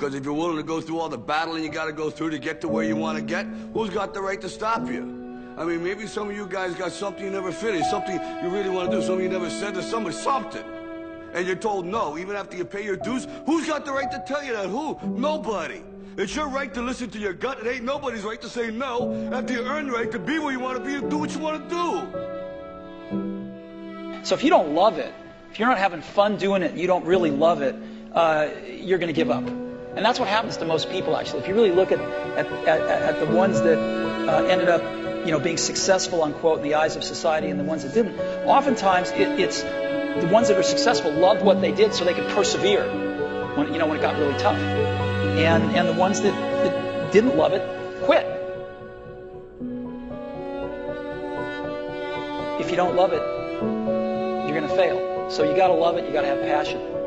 Because if you're willing to go through all the battling you got to go through to get to where you want to get, who's got the right to stop you? I mean, maybe some of you guys got something you never finished, something you really want to do, something you never said to somebody, something. And you're told no, even after you pay your dues. Who's got the right to tell you that? Who? Nobody. It's your right to listen to your gut. It ain't nobody's right to say no after you earn the right to be where you want to be and do what you want to do. So if you don't love it, if you're not having fun doing it, you don't really love it, uh, you're going to give up. And that's what happens to most people, actually. If you really look at, at, at, at the ones that uh, ended up you know, being successful, unquote, in the eyes of society and the ones that didn't, oftentimes it, it's the ones that are successful loved what they did so they could persevere when, you know, when it got really tough. And, and the ones that, that didn't love it quit. If you don't love it, you're going to fail. So you got to love it, you got to have passion.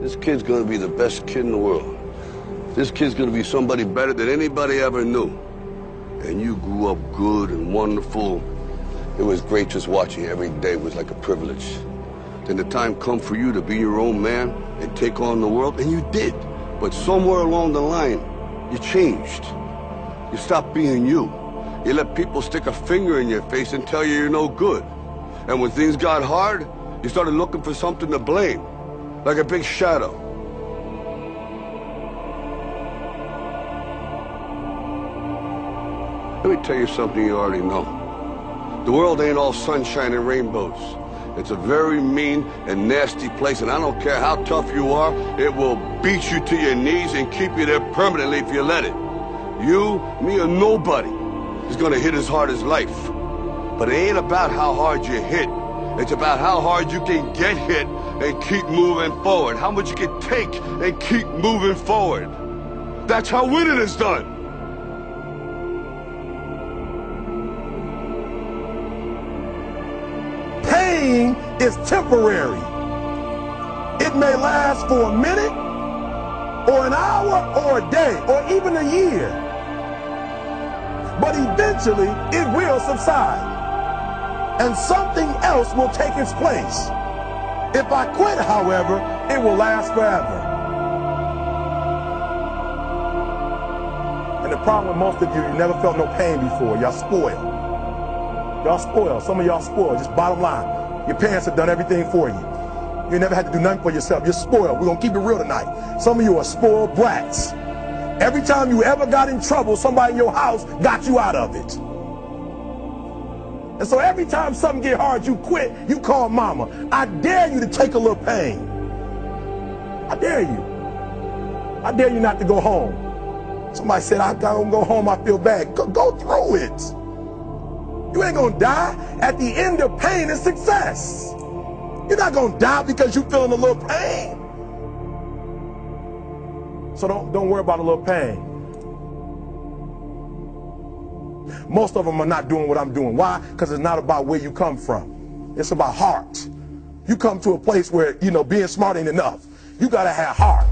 This kid's gonna be the best kid in the world. This kid's gonna be somebody better than anybody ever knew. And you grew up good and wonderful. It was great just watching you every day. Was like a privilege. Then the time come for you to be your own man and take on the world, and you did. But somewhere along the line, you changed. You stopped being you. You let people stick a finger in your face and tell you you're no good. And when things got hard, you started looking for something to blame like a big shadow. Let me tell you something you already know. The world ain't all sunshine and rainbows. It's a very mean and nasty place, and I don't care how tough you are, it will beat you to your knees and keep you there permanently if you let it. You, me, or nobody is gonna hit as hard as life. But it ain't about how hard you hit. It's about how hard you can get hit and keep moving forward. How much you can take and keep moving forward. That's how winning is done. Pain is temporary. It may last for a minute, or an hour, or a day, or even a year. But eventually, it will subside. And something else will take its place. If I quit, however, it will last forever. And the problem with most of you, you never felt no pain before. Y'all spoiled. Y'all spoiled. Some of y'all spoiled. Just bottom line. Your parents have done everything for you. You never had to do nothing for yourself. You're spoiled. We're going to keep it real tonight. Some of you are spoiled brats. Every time you ever got in trouble, somebody in your house got you out of it. And so every time something get hard, you quit, you call mama. I dare you to take a little pain. I dare you. I dare you not to go home. Somebody said, I don't go home, I feel bad. Go, go through it. You ain't gonna die. At the end of pain is success. You're not gonna die because you're feeling a little pain. So don't, don't worry about a little pain. Most of them are not doing what I'm doing. Why? Because it's not about where you come from. It's about heart. You come to a place where, you know, being smart ain't enough. You got to have heart.